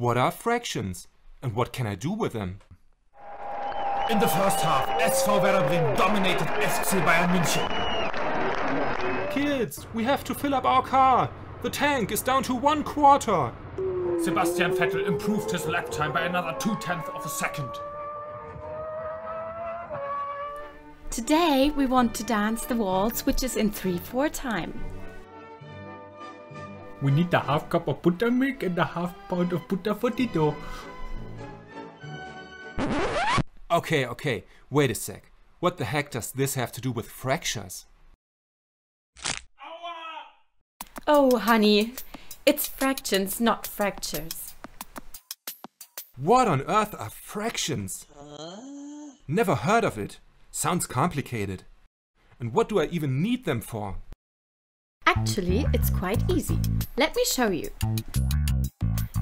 What are fractions? And what can I do with them? In the first half, SV Werder Bremen dominated FC Bayern München. Kids, we have to fill up our car. The tank is down to one quarter. Sebastian Vettel improved his lap time by another two tenths of a second. Today we want to dance the waltz, which is in 3-4 time. We need the half cup of buttermilk and the half pound of butter for Tito. Okay, okay, wait a sec. What the heck does this have to do with fractures? Oh, honey, it's fractions, not fractures. What on earth are fractions? Never heard of it. Sounds complicated. And what do I even need them for? Actually, it's quite easy. Let me show you.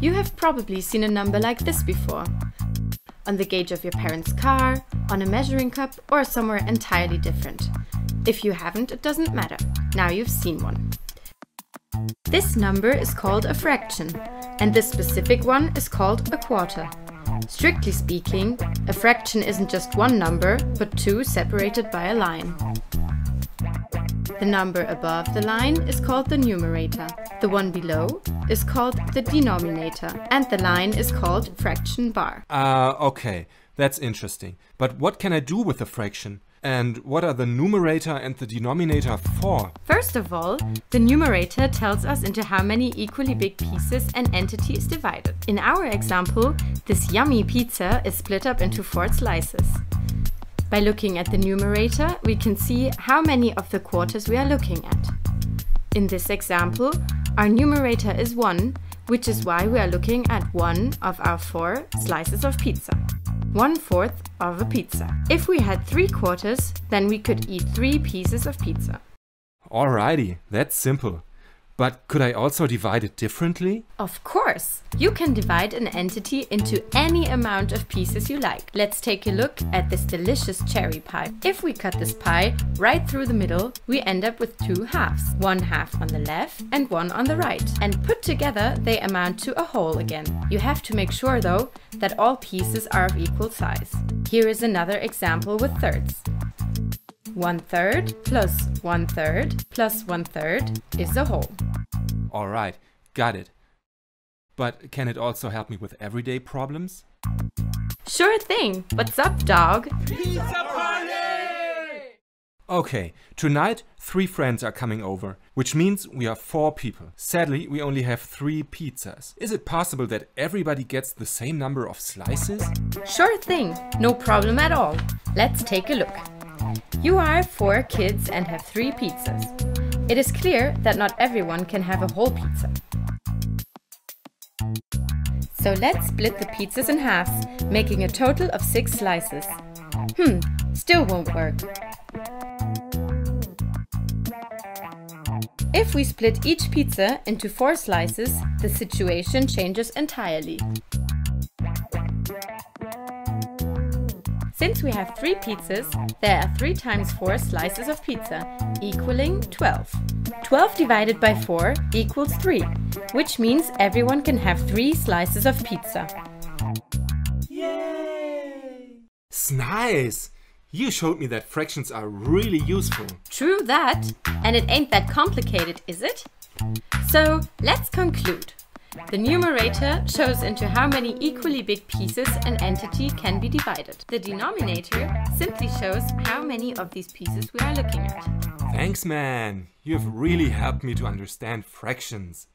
You have probably seen a number like this before. On the gauge of your parents' car, on a measuring cup, or somewhere entirely different. If you haven't, it doesn't matter. Now you've seen one. This number is called a fraction, and this specific one is called a quarter. Strictly speaking, a fraction isn't just one number, but two separated by a line. The number above the line is called the numerator, the one below is called the denominator, and the line is called fraction bar. Ah, uh, okay, that's interesting. But what can I do with a fraction? And what are the numerator and the denominator for? First of all, the numerator tells us into how many equally big pieces an entity is divided. In our example, this yummy pizza is split up into four slices. By looking at the numerator, we can see how many of the quarters we are looking at. In this example, our numerator is 1, which is why we are looking at one of our four slices of pizza one fourth of a pizza. If we had three quarters, then we could eat three pieces of pizza. Alrighty, that's simple. But could I also divide it differently? Of course! You can divide an entity into any amount of pieces you like. Let's take a look at this delicious cherry pie. If we cut this pie right through the middle, we end up with two halves. One half on the left and one on the right. And put together, they amount to a whole again. You have to make sure though that all pieces are of equal size. Here is another example with thirds. One third plus one third plus one third is a whole. Alright, got it. But can it also help me with everyday problems? Sure thing. What's up, dog? Pizza party! Okay, tonight three friends are coming over, which means we are four people. Sadly, we only have three pizzas. Is it possible that everybody gets the same number of slices? Sure thing. No problem at all. Let's take a look. You are four kids and have three pizzas. It is clear that not everyone can have a whole pizza. So let's split the pizzas in half, making a total of six slices. Hmm, still won't work. If we split each pizza into four slices, the situation changes entirely. Since we have three pizzas, there are 3 times 4 slices of pizza, equaling 12. 12 divided by 4 equals 3, which means everyone can have 3 slices of pizza. Yay! It's Nice! You showed me that fractions are really useful. True that. And it ain't that complicated, is it? So, let's conclude. The numerator shows into how many equally big pieces an entity can be divided. The denominator simply shows how many of these pieces we are looking at. Thanks, man. You have really helped me to understand fractions.